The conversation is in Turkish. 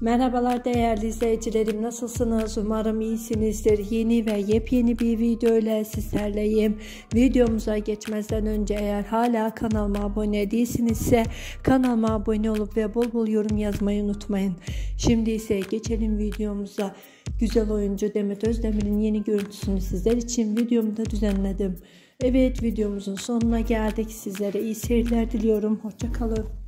Merhabalar değerli izleyicilerim. Nasılsınız? Umarım iyisinizdir. Yeni ve yepyeni bir video ile sizlerleyim. Videomuza geçmezden önce eğer hala kanalıma abone değilsinizse kanalıma abone olup ve bol bol yorum yazmayı unutmayın. Şimdi ise geçelim videomuza. Güzel oyuncu Demet Özdemir'in yeni görüntüsünü sizler için videomda düzenledim. Evet videomuzun sonuna geldik. Sizlere iyi seyirler diliyorum. Hoşçakalın